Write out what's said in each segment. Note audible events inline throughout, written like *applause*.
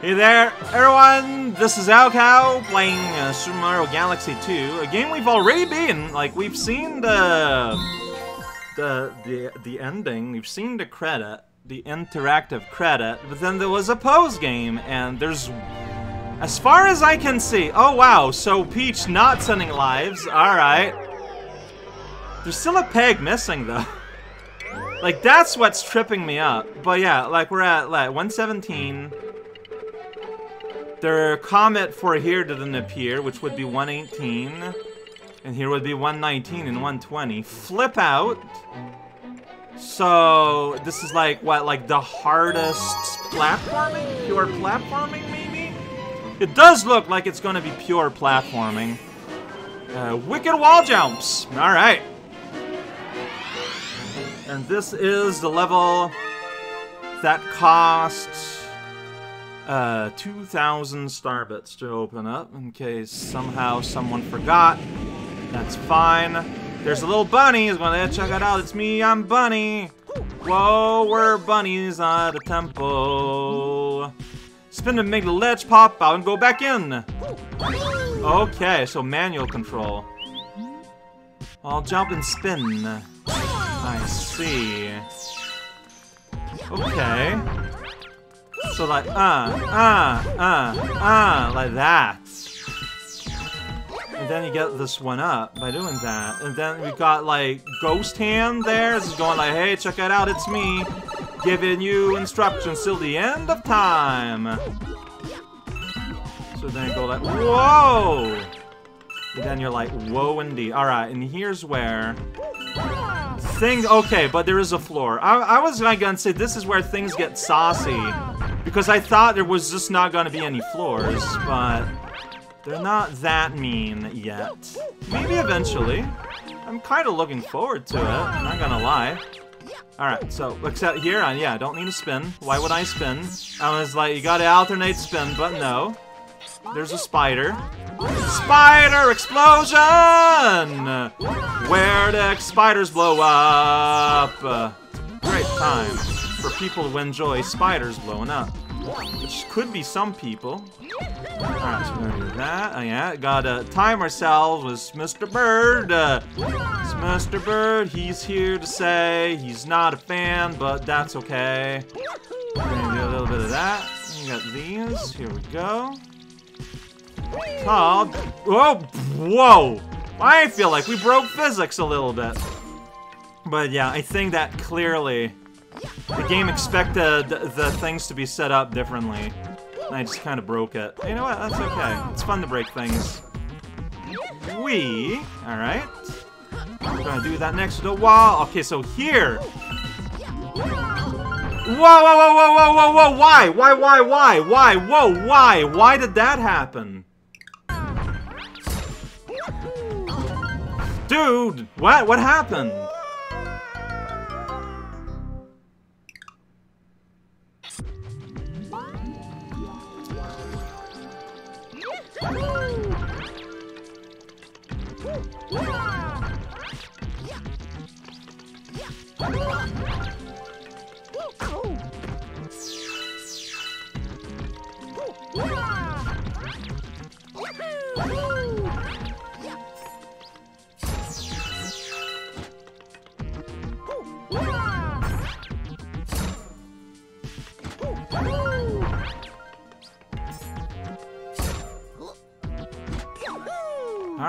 Hey there, everyone! This is raocow playing uh, Super Mario Galaxy 2, a game we've already been. Like we've seen the the the the ending, we've seen the credit, the interactive credit, but then there was a pose game, and there's, as far as I can see, oh wow, so Peach not sending lives. All right, there's still a peg missing though. *laughs* Like that's what's tripping me up. But yeah, like we're at like 117. Their comet for here didn't appear, which would be 118. And here would be 119 and 120. Flip out. So, this is like, what, like the hardest platforming? Pure platforming, maybe? It does look like it's gonna be pure platforming. Uh, wicked wall jumps. Alright. And this is the level that costs uh, 2,000 starbits to open up in case somehow someone forgot. That's fine. There's a little bunny. He's going to check it out. It's me. I'm Bunny. Whoa, we're bunnies at a temple. Spin to make the ledge pop out and go back in. Okay, so manual control. I'll jump and spin. I see. Okay. So like, uh, uh, uh, uh, like that. And then you get this one up by doing that. And then we got like Ghost Hand there. This is going like, hey, check it out, it's me. Giving you instructions till the end of time. So then you go like, whoa! And then you're like, whoa indeed. Alright, and here's where thing okay but there is a floor I, I was gonna say this is where things get saucy because I thought there was just not gonna be any floors but they're not that mean yet maybe eventually I'm kind of looking forward to it not gonna lie Alright, so except here on yeah, I don't need to spin. Why would I spin? I was like, you gotta alternate spin, but no. There's a spider. Spider explosion! Where the spiders blow up. great time for people to enjoy spiders blowing up. Which could be some people. Alright, so we're gonna do that. Oh yeah, gotta time ourselves with Mr. Bird. Uh, it's Mr. Bird, he's here to say he's not a fan, but that's okay. We're gonna do a little bit of that. We got these, here we go. Oh, whoa, whoa! I feel like we broke physics a little bit. But yeah, I think that clearly the game expected the things to be set up differently. And I just kind of broke it. You know what? That's okay. It's fun to break things. We, alright. We're gonna do that next to the wall. Okay, so here. Whoa, whoa, whoa, whoa, whoa, whoa, whoa, why? Why, why, why, why? Whoa, why? Why did that happen? Dude, what? What happened?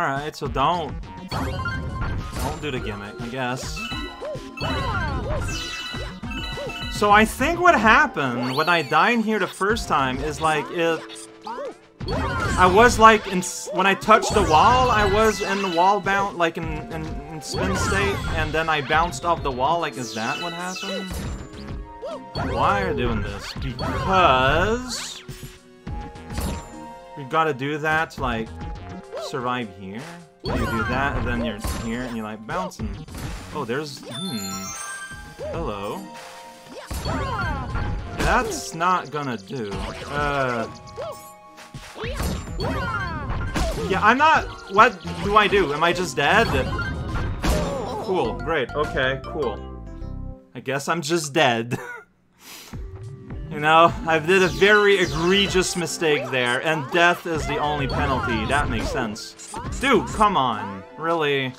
Alright, so don't... Don't do the gimmick, I guess. So I think what happened when I died here the first time is like it... I was like, in, when I touched the wall, I was in the wall bound, like in, in, in spin state, and then I bounced off the wall, like is that what happened? Why are you doing this? Because... You gotta do that, like, survive here. You do that, and then you're here, and you're like bouncing. Oh, there's... Hmm. Hello. That's not gonna do. Uh... Yeah, I'm not... What do I do? Am I just dead? Cool, great, okay, cool. I guess I'm just dead. *laughs* You know, I did a very egregious mistake there, and death is the only penalty. That makes sense. Dude, come on. Really?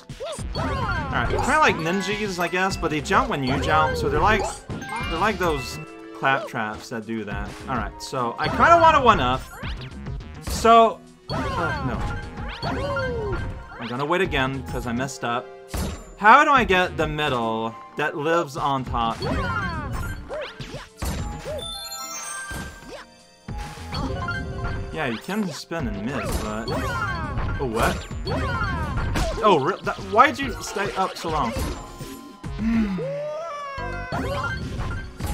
Alright, kind of like ninjas, I guess, but they jump when you jump, so they're like... They're like those clap traps that do that. Alright, so I kind of want to one-up. So... Uh, no. I'm gonna wait again, because I messed up. How do I get the middle that lives on top? Yeah, you can spin and miss, but... Oh, what? Oh, why'd you stay up so long?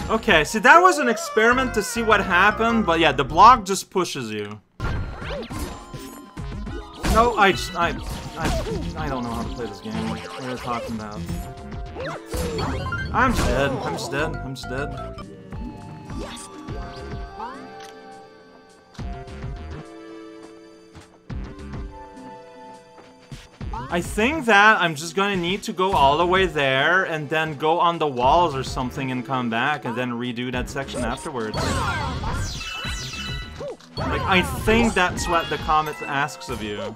Okay, so that was an experiment to see what happened, but yeah, the block just pushes you. No, I just, I, I, I don't know how to play this game. What are you talking about? I'm just dead. I'm just dead. I'm just dead. I think that I'm just gonna need to go all the way there and then go on the walls or something and come back and then redo that section afterwards. Like, I think that's what the comet asks of you.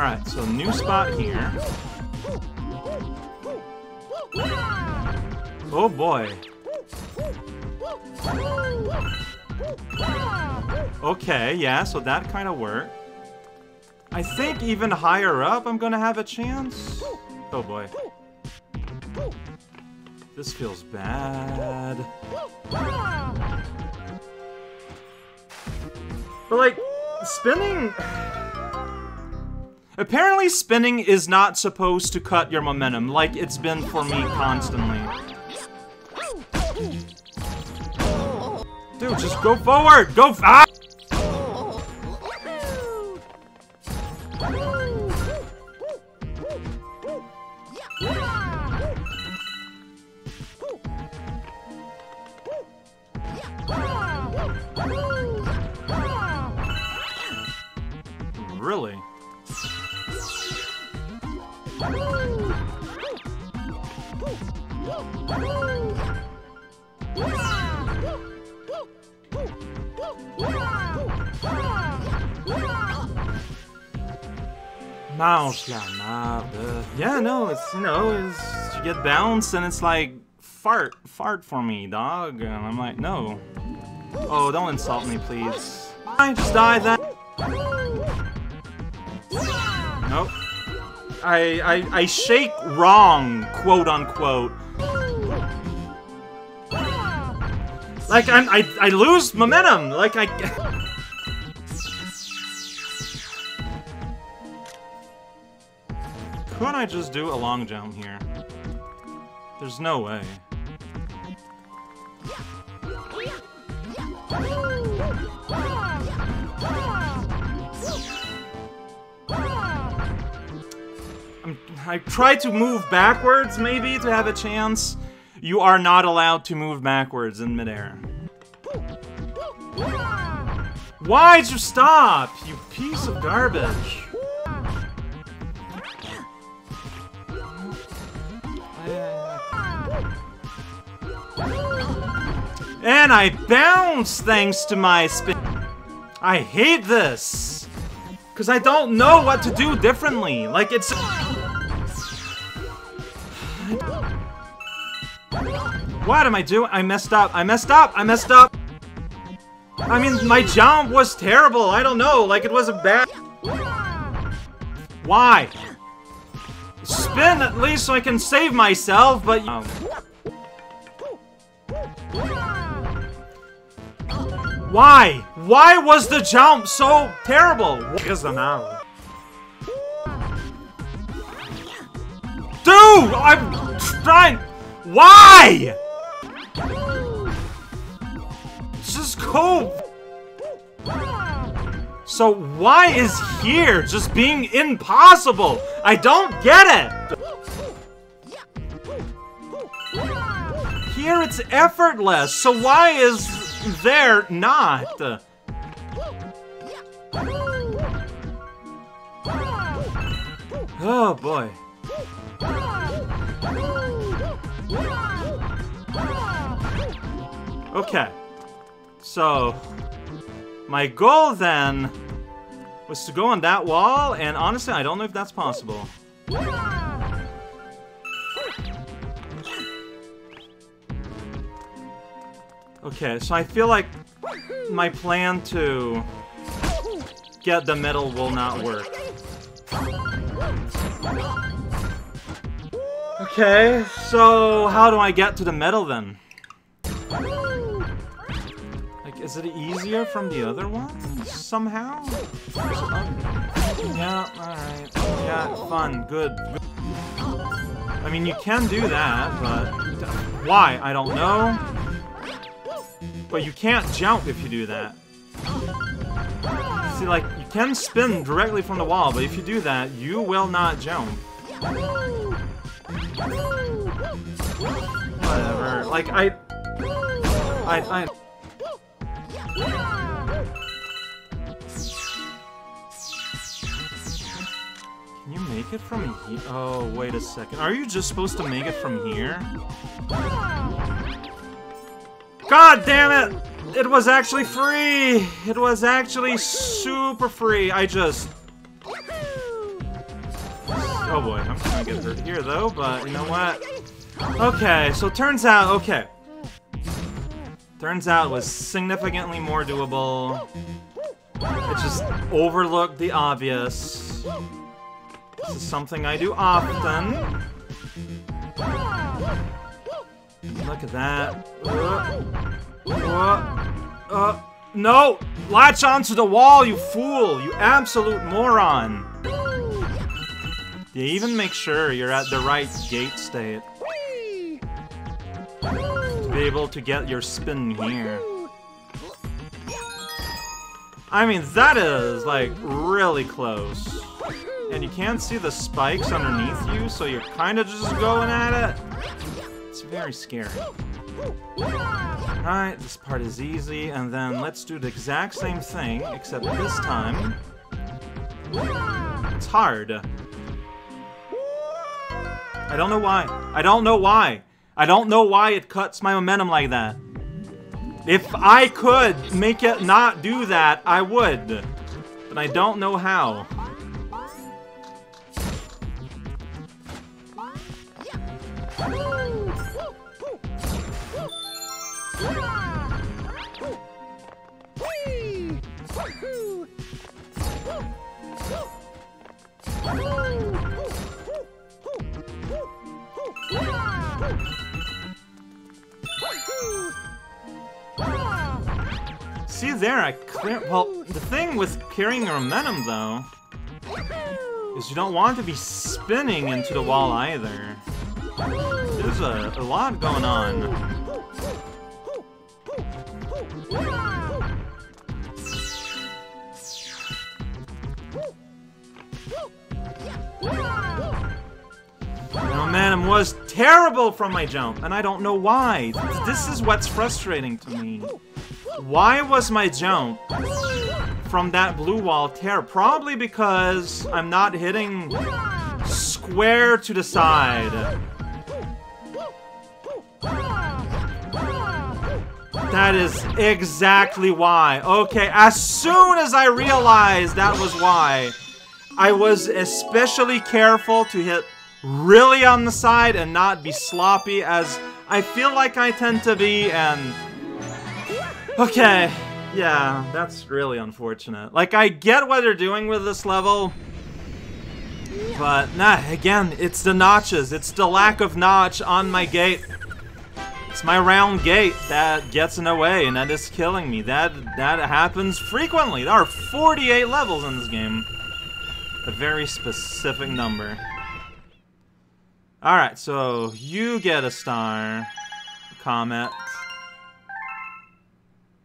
Alright, so new spot here. Oh boy. Okay, yeah, so that kind of worked. I think even higher up I'm gonna have a chance. Oh boy. This feels bad. But like, spinning... Apparently spinning is not supposed to cut your momentum, like it's been for me constantly. Dude, just go forward! Go ah! Mange la merde. Yeah, no, it's, you know, it's, you get bounced and it's like, fart, fart for me, dog. And I'm like, no. Oh, don't insult me, please. I just died that. Nope. I, I, I shake wrong, quote unquote. Like, I'm, I, I lose momentum. Like, I... *laughs* Couldn't I just do a long jump here? There's no way. I tried to move backwards, maybe, to have a chance. You are not allowed to move backwards in midair. Why'd you stop, you piece of garbage? And I bounce thanks to my spin. I hate this. Because I don't know what to do differently. Like, it's... What am I doing? I messed up. I messed up. I messed up. I mean, my jump was terrible. I don't know. Like, it was a bad... Why? Spin at least so I can save myself, but... Um... Why? Why was the jump so terrible? Because now. Dude! I'm trying... Why? So why is here just being impossible? I don't get it! Here it's effortless, so why is there not? Oh boy. Okay. So, my goal then was to go on that wall, and honestly, I don't know if that's possible. Okay, so I feel like my plan to get the medal will not work. Okay, so how do I get to the medal then? Is it easier from the other one? Somehow? Yeah, alright. Yeah, fun, good. I mean, you can do that, but... Why? I don't know. But you can't jump if you do that. See, like, you can spin directly from the wall, but if you do that, you will not jump. Whatever. Like, I... I... I... Can you make it from here? Oh, wait a second. Are you just supposed to make it from here? God damn it! It was actually free! It was actually super free. I just... Oh boy, I'm gonna get hurt here though, but you know what? Okay, so turns out, okay. Turns out it was significantly more doable. It just overlooked the obvious. This is something I do often. Look at that. Uh, uh, uh, no! Latch onto the wall, you fool! You absolute moron! You even make sure you're at the right gate state. To be able to get your spin here. I mean, that is, like, really close. And you can't see the spikes underneath you, so you're kind of just going at it. It's very scary. Alright, this part is easy, and then let's do the exact same thing, except this time... It's hard. I don't know why. I don't know why. I don't know why it cuts my momentum like that. If I could make it not do that, I would. But I don't know how. Well, the thing with carrying your momentum, though, is you don't want to be spinning into the wall either. There's a, a lot going on. momentum was terrible from my jump, and I don't know why. This is what's frustrating to me. Why was my jump from that blue wall terrible? Probably because I'm not hitting square to the side. That is exactly why. Okay, as soon as I realized that was why, I was especially careful to hit really on the side and not be sloppy as I feel like I tend to be and... Okay, yeah, that's really unfortunate. Like, I get what they're doing with this level, but nah, again, it's the notches. It's the lack of notch on my gate. It's my round gate that gets in the way, and that is killing me. That that happens frequently. There are 48 levels in this game. A very specific number. Alright, so you get a star. Comet.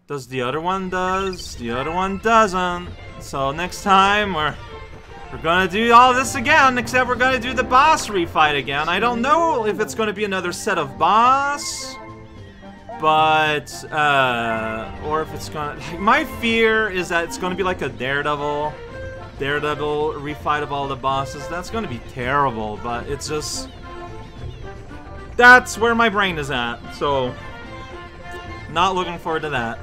Does the other one does? The other one doesn't. So next time we're we're gonna do all this again, except we're gonna do the boss refight again. I don't know if it's gonna be another set of boss But, uh, or if it's gonna, my fear is that it's gonna be like a Daredevil, Daredevil refight of all the bosses. That's gonna be terrible, but it's just, that's where my brain is at, so, not looking forward to that.